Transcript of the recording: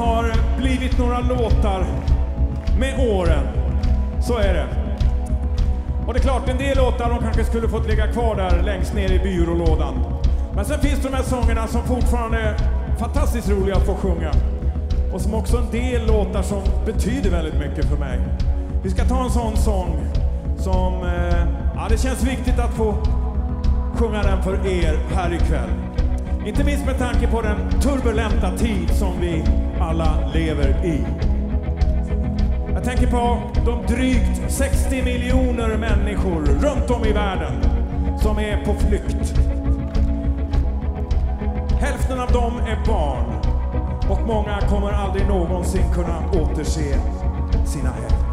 har blivit några låtar med åren. Så är det. Och det är klart, en del låtar de kanske skulle fått ligga kvar där längst ner i byrålådan. Men sen finns det de här sångerna som fortfarande är fantastiskt roliga att få sjunga. Och som också en del låtar som betyder väldigt mycket för mig. Vi ska ta en sån sång som, eh, ja det känns viktigt att få sjunga den för er här ikväll. Inte minst med tanke på den turbulenta tid som vi alla lever i. Jag tänker på de drygt 60 miljoner människor runt om i världen som är på flykt. Hälften av dem är barn och många kommer aldrig någonsin kunna återse sina hem.